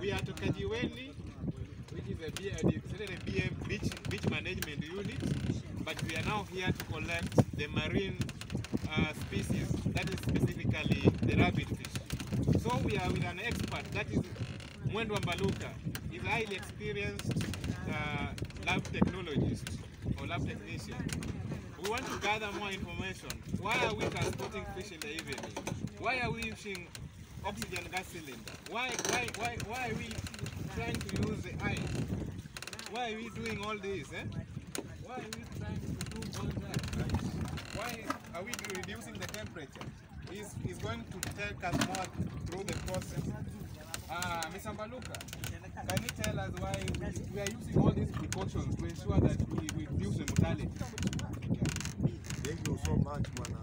we are to Kajiweni, which is a, BM beach, beach management unit, but we are now here to collect the marine uh, species, that is specifically the rabbit fish. So we are with an expert, that is Mwendo Mbaluka. He's a highly experienced uh, lab technologist or lab technician. We want to gather more information. Why are we transporting fish in the evening? Why are we using oxygen gas cylinder? Why, why, why, why are we trying to use the ice? Why are we doing all this? Eh? Why are we trying to do all that? Why are we reducing the temperature? He's, he's going to take us more through the process. Uh, Mr. Mbaluka, can you tell us why we are using all these precautions to ensure that we reduce the mortality? Thank you so much, Mtungi.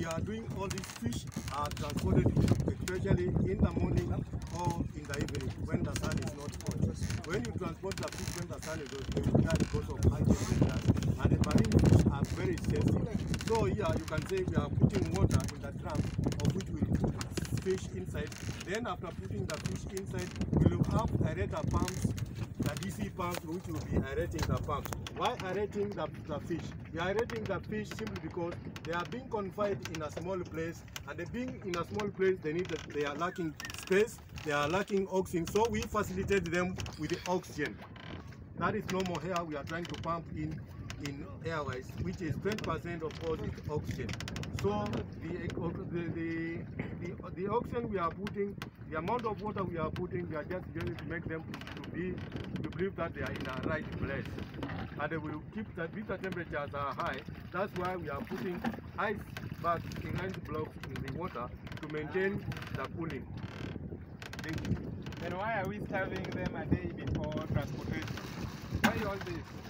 We are doing all these fish are transported especially in the morning or in the evening when the sun is not hot. When you transport the fish when the sun is hot, they will die because of high temperatures and the marine fish are very sensitive. So here you can say we are putting water in the drum of which we put fish inside. Then after putting the fish inside, we will have aerator pumps the DC pumps which will be aerating the pumps. Why aerating the, the fish? We are aerating the fish simply because they are being confined in a small place and they being in a small place they need they are lacking space, they are lacking oxygen. So we facilitate them with the oxygen. That is normal here we are trying to pump in in airways, which is 20% of course is oxygen. So the, the, the, the, the oxygen we are putting, the amount of water we are putting, we are just going to make them to be, to believe that they are in a right place. And they will keep that, if temperatures are high, that's why we are putting ice bags, in ice blocks in the water to maintain the cooling. Thank you. Then why are we serving them a day before transportation? Why all this?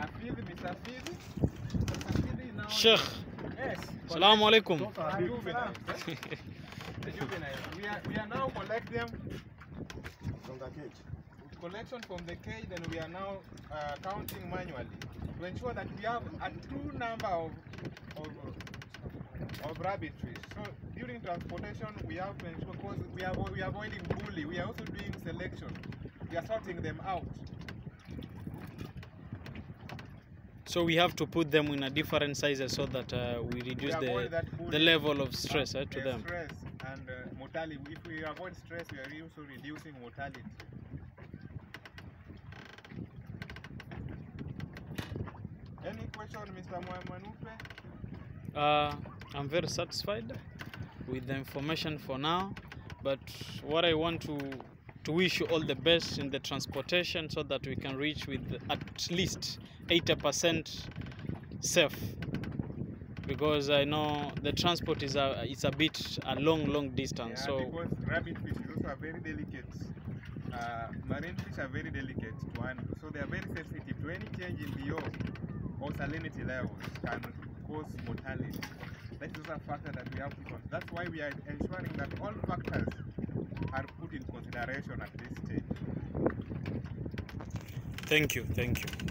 a field, Mr. Field. Mr. Field now. Sheikh, Yes. salamu alaikum. Those are The big juveniles? The juveniles. We are, we are now collect them from the cage. collection from the cage, then we are now uh, counting manually to ensure that we have a true number of, of, of rabbit fish. So during transportation, we have to ensure, because we are, we are avoiding bully, we are also doing selection. We are sorting them out. So we have to put them in a different sizes so that uh, we reduce we the the level of stress eh, to uh, them. Stress and uh, mortality. If we avoid stress, we are also reducing mortality. Any question, Mr. Mwamanupe? Uh, I'm very satisfied with the information for now, but what I want to to wish you all the best in the transportation so that we can reach with at least 80% safe because I know the transport is a it's a bit a long long distance Yeah, so because rabbit fish is also a very delicate. Uh, marine fish are very delicate to handle, so they are very sensitive to any change in DO or salinity levels can cause mortality. That is a factor that we have to consider. That's why we are ensuring that all factors are in consideration at this stage. thank you thank you